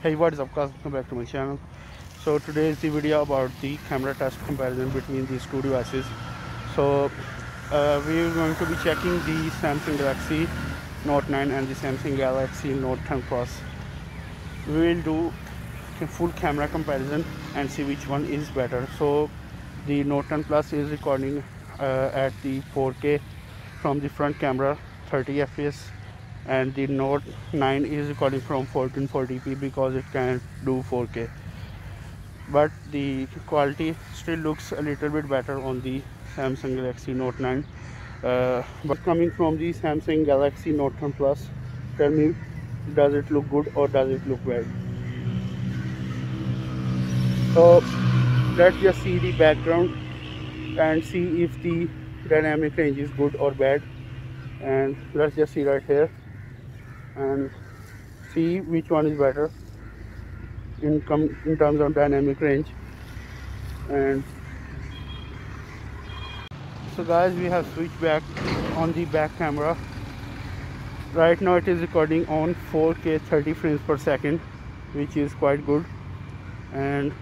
hey what is up guys? Welcome back to my channel. So today is the video about the camera test comparison between these two devices. So uh, we're going to be checking the samsung galaxy note 9 and the samsung galaxy note 10 plus. We will do a full camera comparison and see which one is better. So the note 10 plus is recording uh, at the 4k from the front camera 30 fps and the Note 9 is recording from 1440p because it can do 4K but the quality still looks a little bit better on the Samsung Galaxy Note 9 uh, but coming from the Samsung Galaxy Note 10 Plus tell me does it look good or does it look bad? So let's just see the background and see if the dynamic range is good or bad. And let's just see right here and see which one is better in, in terms of dynamic range. And so guys we have switched back on the back camera. Right now it is recording on 4k 30 frames per second which is quite good. And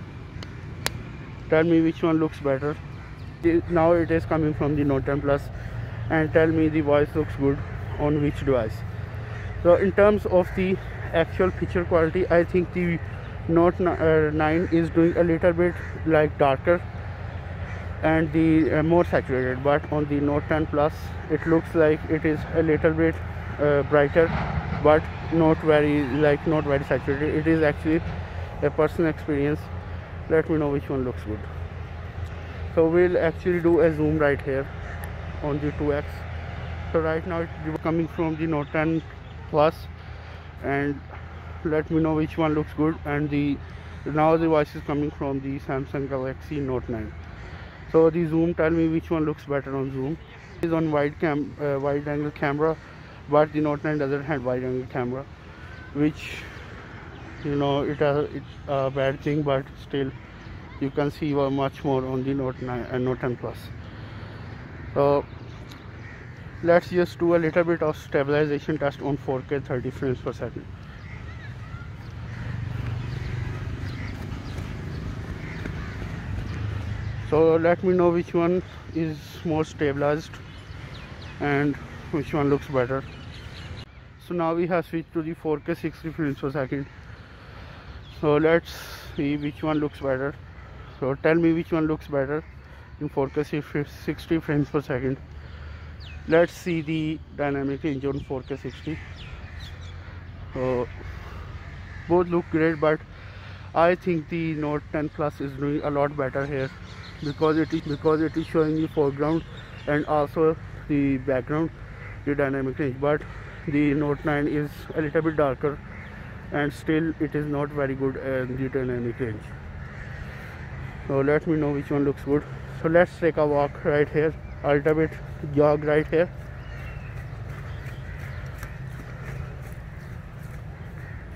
tell me which one looks better. Now it is coming from the note 10 plus and tell me the voice looks good on which device so in terms of the actual picture quality i think the note uh, 9 is doing a little bit like darker and the uh, more saturated. But on the note 10 plus it looks like it is a little bit uh, brighter. But not very like not very saturated. It is actually a personal experience. Let me know which one looks good. So we'll actually do a zoom right here on the 2x so right now it's coming from the note 10 plus and let me know which one looks good. And the now the voice is coming from the Samsung Galaxy Note 9 so the zoom tell me which one looks better on zoom. It is on wide cam uh, wide angle camera but the Note 9 doesn't have wide angle camera which you know it uh, it's a bad thing but still you can see much more on the Note 9 and uh, Note 10 Plus. So let's just do a little bit of stabilization test on 4k 30 frames per second. So let me know which one is more stabilized and which one looks better. So now we have switched to the 4k 60 frames per second. So let's see which one looks better. So tell me which one looks better in 4k 60 frames per second let's see the dynamic range on 4k 60 so both look great but i think the note 10 plus is doing a lot better here because it is because it is showing the foreground and also the background the dynamic range. But the note 9 is a little bit darker and still it is not very good in the dynamic range. So let me know which one looks good. So let's take a walk right here bit jog right here.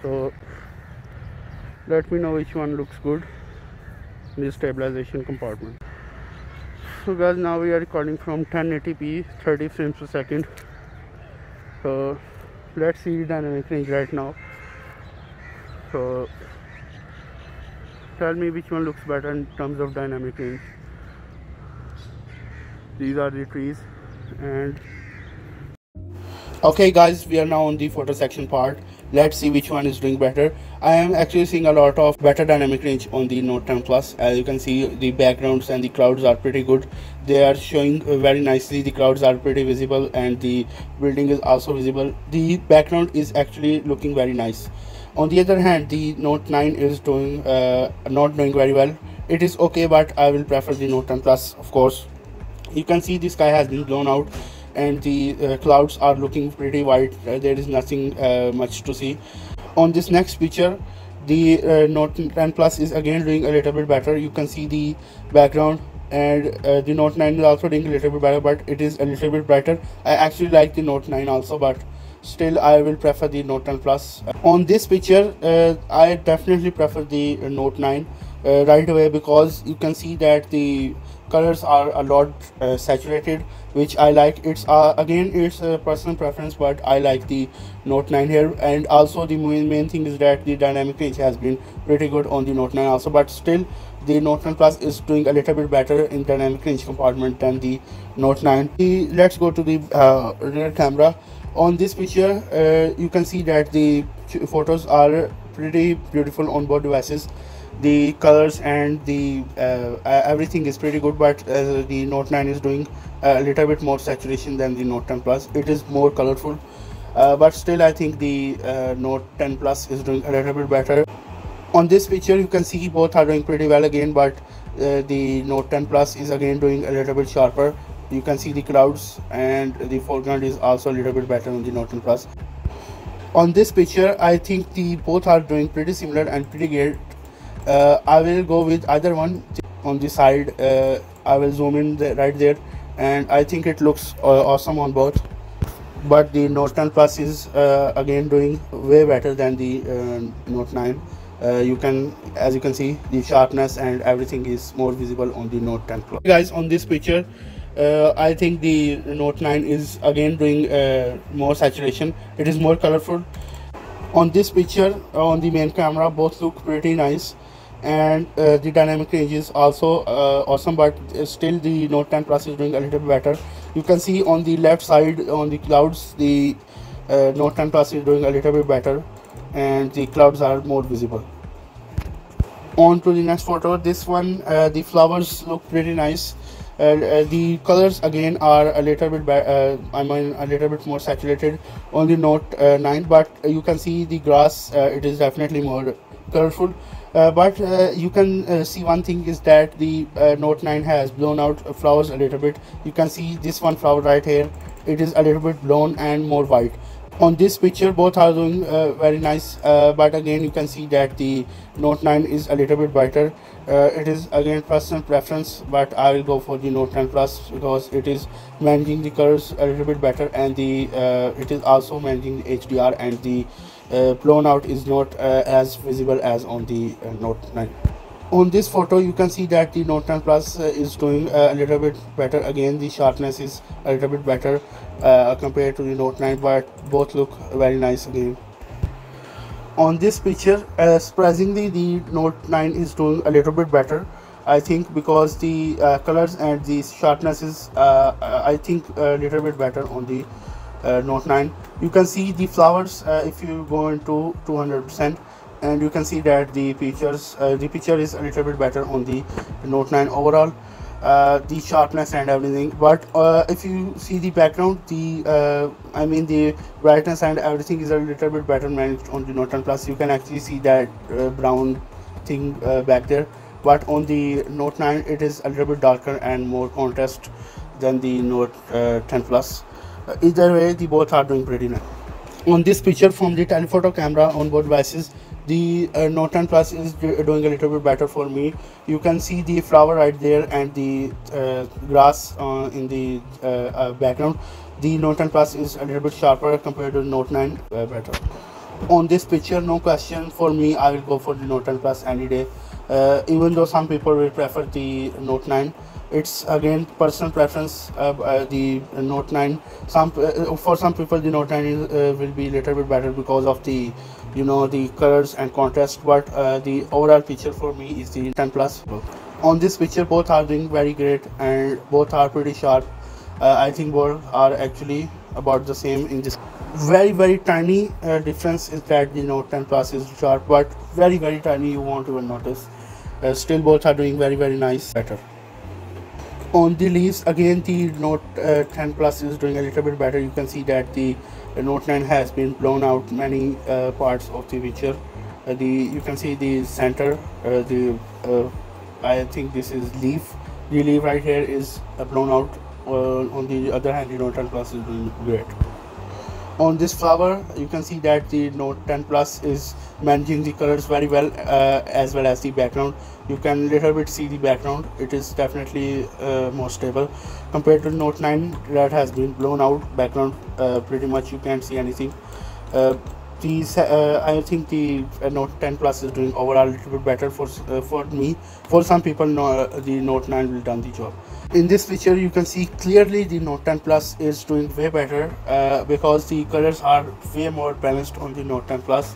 So let me know which one looks good. In the stabilization compartment. So guys now we are recording from 1080p 30 frames per second. So let's see the dynamic range right now. So tell me which one looks better in terms of dynamic range these are the trees and okay guys we are now on the photo section part. Let's see which one is doing better. I am actually seeing a lot of better dynamic range on the note 10 plus. As you can see the backgrounds and the clouds are pretty good. They are showing very nicely. The clouds are pretty visible and the building is also visible. The background is actually looking very nice. On the other hand the note 9 is doing uh, not doing very well. It is okay but i will prefer the note 10 plus of course you can see the sky has been blown out and the uh, clouds are looking pretty white. Uh, there is nothing uh, much to see. On this next picture the uh, note 10 plus is again doing a little bit better. You can see the background and uh, the note 9 is also doing a little bit better but it is a little bit brighter. I actually like the note 9 also but still i will prefer the note 10 plus. On this picture uh, i definitely prefer the note 9 right away because you can see that the colors are a lot uh, saturated which i like. It's uh, again it's a personal preference but i like the note 9 here. And also the main, main thing is that the dynamic range has been pretty good on the note 9 also but still the note 9 plus is doing a little bit better in dynamic range compartment than the note 9 let's go to the uh, rear camera. On this picture uh, you can see that the photos are pretty beautiful on both devices the colors and the uh, everything is pretty good but uh, the note 9 is doing a little bit more saturation than the note 10 plus. It is more colorful uh, but still i think the uh, note 10 plus is doing a little bit better. On this picture you can see both are doing pretty well again but uh, the note 10 plus is again doing a little bit sharper. You can see the clouds and the foreground is also a little bit better on the note 10 plus. On this picture i think the both are doing pretty similar and pretty uh, I will go with either one. On the side uh, I will zoom in the, right there and I think it looks uh, awesome on both. But the Note 10 Plus is uh, again doing way better than the uh, Note 9 uh, you can as you can see the sharpness and everything is more visible on the Note 10 Plus. Guys on this picture I think the Note 9 is again doing more saturation. It is more colorful. On this picture on the main camera both look pretty nice and uh, the dynamic range is also uh, awesome but still the note 10 plus is doing a little bit better. You can see on the left side on the clouds the uh, note 10 plus is doing a little bit better and the clouds are more visible. On to the next photo. This one uh, the flowers look pretty nice. Uh, uh, the colors again are a little bit I mean a little bit more saturated on the note 9 but you can see the grass it is definitely more colorful uh, but uh, you can uh, see one thing is that the uh, note 9 has blown out flowers a little bit. You can see this one flower right here. It is a little bit blown and more white. On this picture both are doing uh, very nice uh, but again you can see that the note 9 is a little bit brighter. It is again personal preference but i will go for the note 10 plus because it is managing the colors a little bit better and the it is also managing the hdr and the blown out is not uh, as visible as on the uh, Note 9 on this photo you can see that the Note 9 Plus uh, is doing uh, a little bit better. Again the sharpness is a little bit better uh, compared to the Note 9 but both look very nice again. On this picture surprisingly the Note 9 is doing a little bit better. I think because the colors and the sharpness is I think a little bit better on the uh, note 9 you can see the flowers uh, if you go into 200 percent and you can see that the pictures uh, the picture is a little bit better on the note 9 overall. Uh, the sharpness and everything but uh, if you see the background the uh, i mean the brightness and everything is a little bit better managed on the note 10 plus. You can actually see that brown thing back there but on the note 9 it is a little bit darker and more contrast than the note 10 plus. uh, either way the both are doing pretty nice on this picture from the telephoto camera on both devices the uh, Note 10 Plus is doing a little bit better for me. You can see the flower right there and the uh, grass uh, in the uh, uh, background. The Note 10 Plus is a little bit sharper compared to Note 9 uh, better. On this picture, no question for me, I will go for the Note 10 Plus any day. even though some people will prefer the Note 9 it's again personal preference uh, uh, the note 9 some uh, for some people the note 9 is, uh, will be a little bit better because of the you know the colors and contrast but uh, the overall picture for me is the 10 plus on this picture both are doing very great and both are pretty sharp. Uh, i think both are actually about the same in this. Very very tiny difference is that the note 10 plus is sharp but very very tiny you won't even notice. Still both are doing very very nice. Better on the leaves again the note uh, 10 plus is doing a little bit better. You can see that the, the note 9 has been blown out many uh, parts of the picture. Uh, the you can see the center uh, the uh, i think this is leaf. The leaf right here is uh, blown out on the other hand the note 10 plus is doing great on this flower you can see that the note 10 plus is managing the colors very well uh, as well as the background. You can little bit see the background. It is definitely uh, more stable. Compared to note 9 that has been blown out. Background uh, pretty much you can't see anything. Uh, these uh, I think the uh, Note 10 Plus is doing overall a little bit better for uh, for me. For some people, no, the Note 9 will done the job. In this picture, you can see clearly the Note 10 Plus is doing way better uh, because the colors are way more balanced on the Note 10 Plus.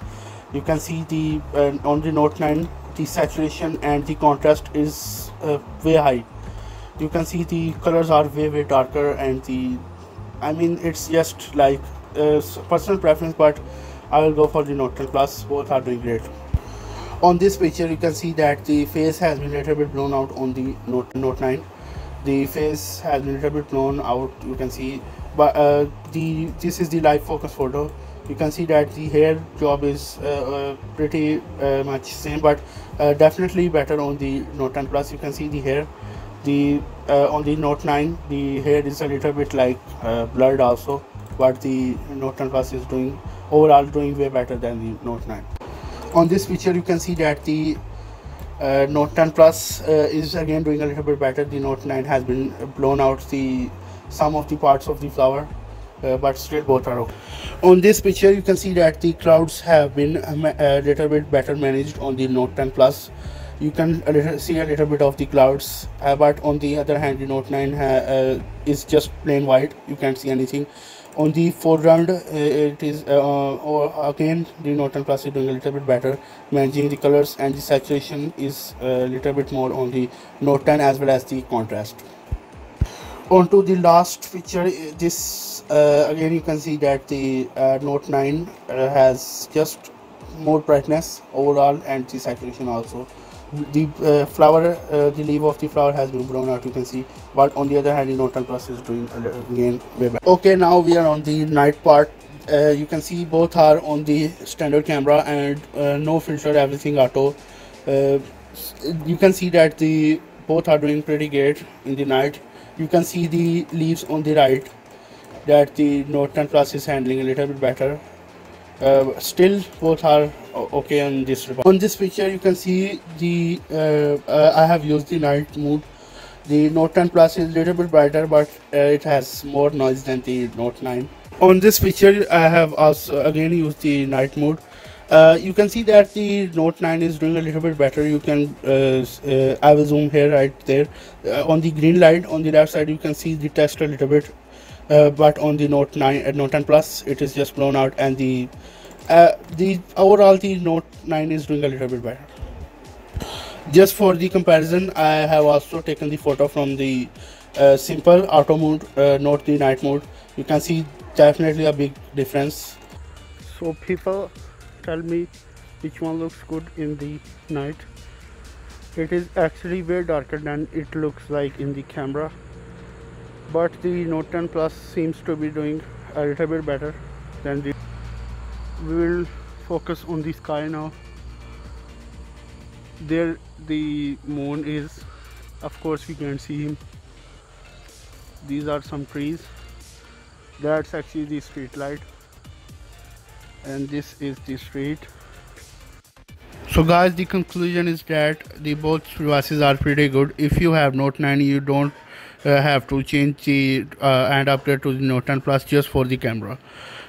You can see the uh, on the Note 9 the saturation and the contrast is uh, way high. You can see the colors are way way darker and the I mean it's just like personal preference, but I will go for the Note 10 Plus. Both are doing great. On this picture, you can see that the face has been a little bit blown out on the Note Note 9. The face has been a little bit blown out. You can see, but uh, the this is the live focus photo. You can see that the hair job is uh, uh, pretty uh, much same, but uh, definitely better on the Note 10 Plus. You can see the hair. The on the Note 9, the hair is a little bit like blurred also, but the Note 10 Plus is doing overall doing way better than the Note 9. On this picture you can see that the uh, Note 10 Plus uh, is again doing a little bit better. The Note 9 has been blown out the some of the parts of the flower uh, but still both are okay. On this picture you can see that the clouds have been a little bit better managed on the Note 10 Plus. You can a little, see a little bit of the clouds uh, but on the other hand the Note 9 uh, is just plain white. You can't see anything on the foreground uh, it is uh, or again the Note 10 Plus is doing a little bit better managing the colors and the saturation is a little bit more on the Note 10 as well as the contrast. On to the last feature this uh, again you can see that the uh, Note 9 uh, has just more brightness overall and the saturation also the uh, flower uh, the leaf of the flower has been blown out you can see. But on the other hand the 10 Plus is doing again way better. Okay now we are on the night part. Uh, you can see both are on the standard camera and uh, no filter everything auto. Uh, you can see that the both are doing pretty great in the night. You can see the leaves on the right that the 10 Plus is handling a little bit better uh, still both are okay on this on this picture you can see the uh, uh, I have used the night mode the Note 10 Plus is a little bit brighter but uh, it has more noise than the Note 9 on this picture I have also again used the night mode uh, you can see that the Note 9 is doing a little bit better. You can, uh, I will zoom here right there. On the green light on the left side, you can see the text a little bit uh, but on the Note 9 uh, Note 10 Plus it is just blown out and the uh, the overall the Note 9 is doing a little bit better. Just for the comparison I have also taken the photo from the uh, simple auto mode uh, Note the night mode. You can see definitely a big difference. So people tell me which one looks good in the night. It is actually way darker than it looks like in the camera but the Note 10 Plus seems to be doing a little bit better than the we will focus on the sky now. There the moon is of course we can see him. These are some trees. That's actually the street light. And this is the street. So guys the conclusion is that the both devices are pretty good. If you have note 9 you don't uh, have to change the uh, and upgrade to the Note 10 Plus just for the camera.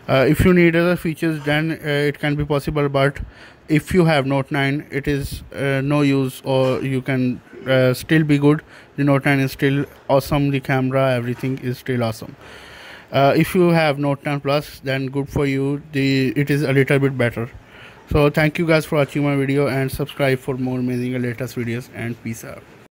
Uh, if you need other features then it can be possible but if you have Note 9 it is no use or you can still be good. The Note 9 is still awesome. The camera everything is still awesome. Uh, if you have note 10 plus then good for you. The it is a little bit better. So thank you guys for watching my video and subscribe for more amazing latest videos. And peace out